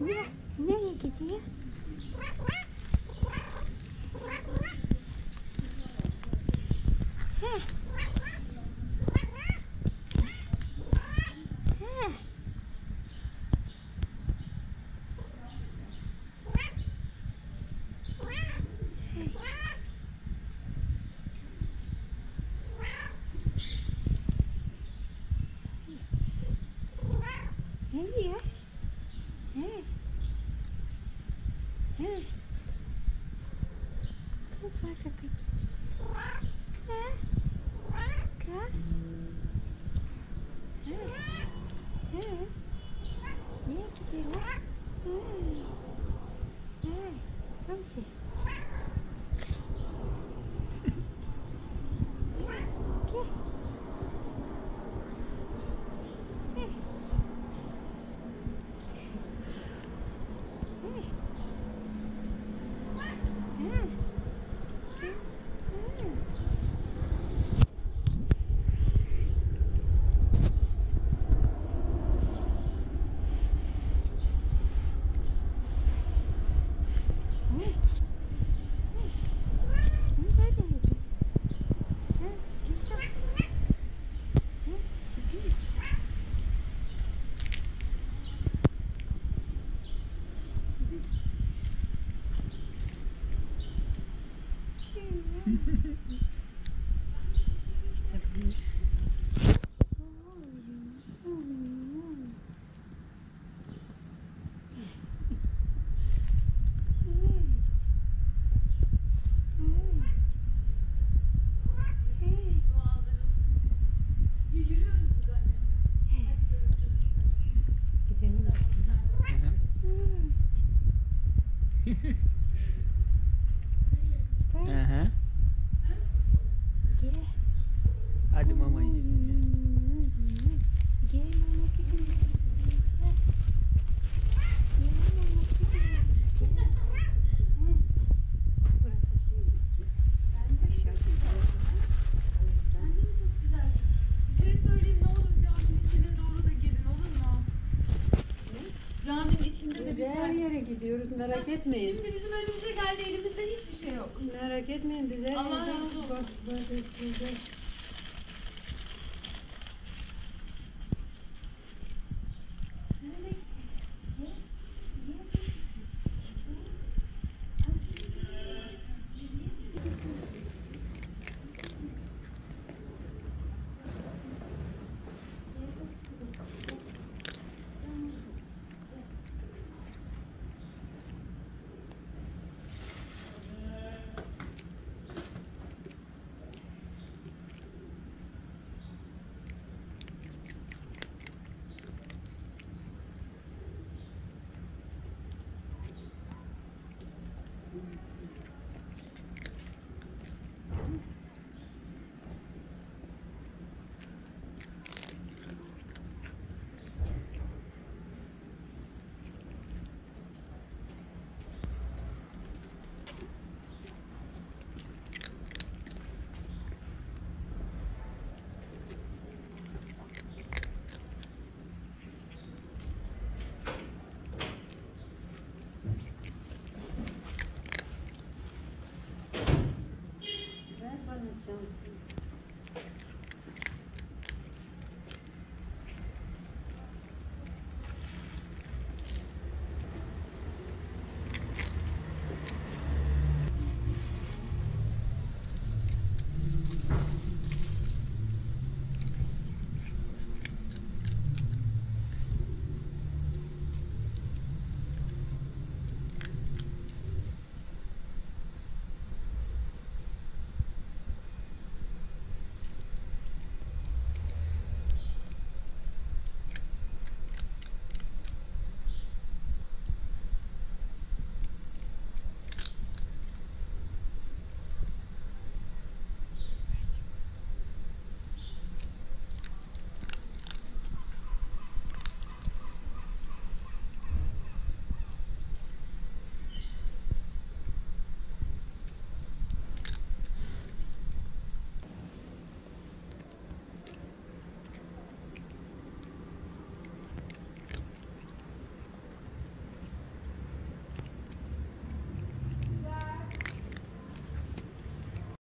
Ne? Nereye gidiyor? Yeah, He. He. Nereye gidiyor? Come see. Mm-hmm. Biz her yere gidiyoruz merak etmeyin. Şimdi bizim önümüze geldi elimizde hiçbir şey yok. Merak etmeyin biz her Allah razı olsun. bak, bak, bak, bak. Thank you.